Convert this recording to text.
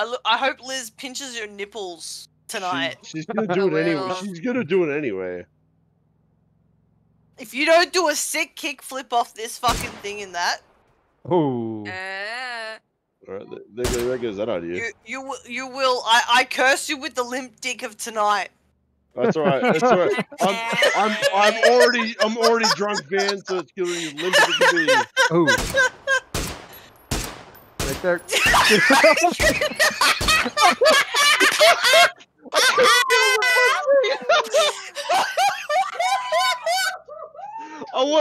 I. I hope Liz pinches your nipples tonight. She- she's gonna do it anyway. She's gonna do it anyway. If you don't do a sick kick flip off this fucking thing in that, Oh. Uh, All right, there, there, there goes that idea. you you will you will. I I curse you with the limp dick of tonight. That's all right. That's all right. I'm, I'm, I'm already, I'm already drunk, Van. So it's gonna be limp as it can be. Oh. Right there. I want